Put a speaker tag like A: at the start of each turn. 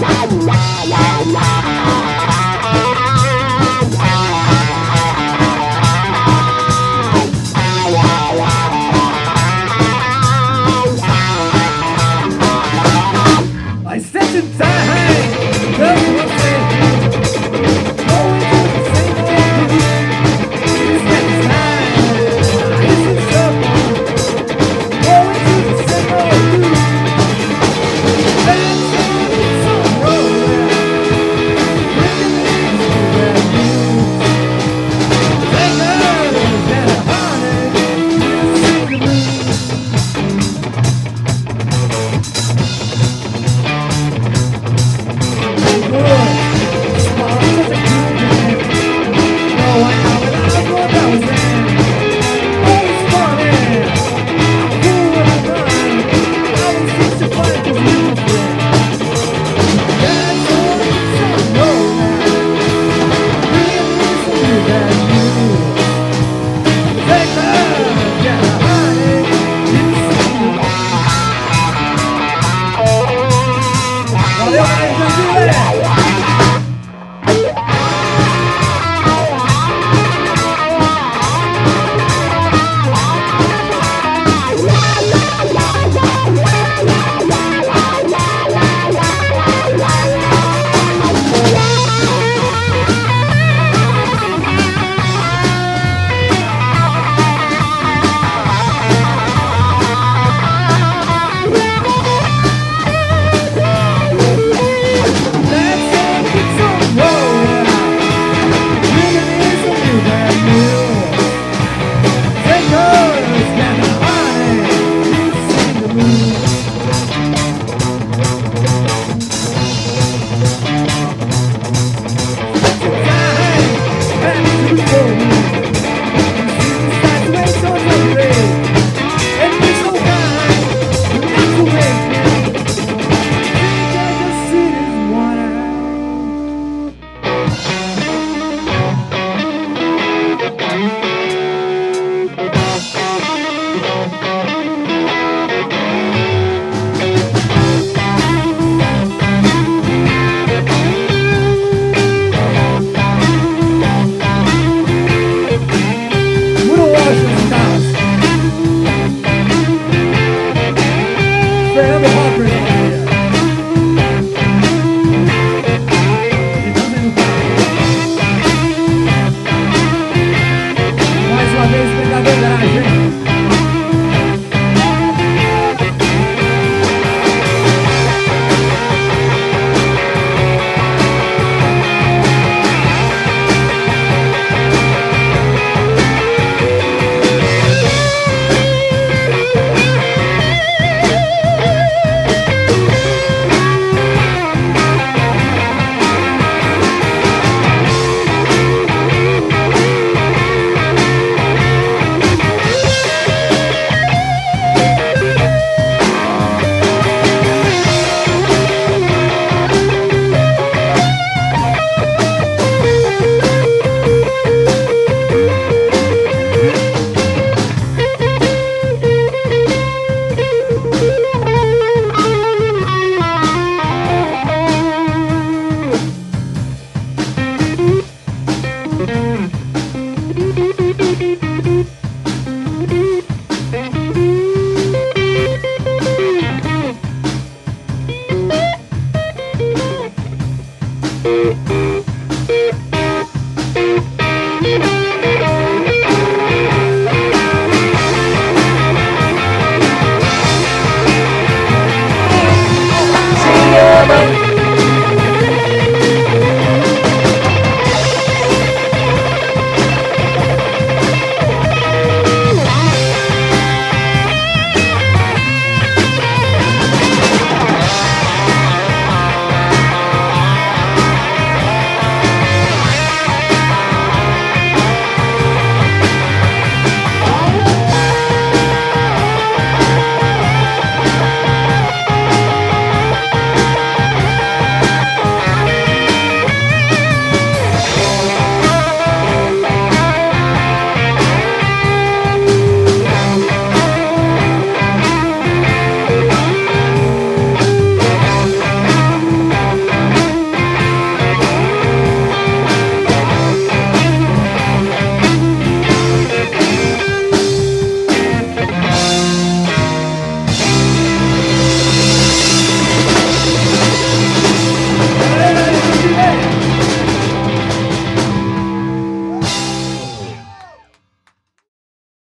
A: la la la. for every heartbreak.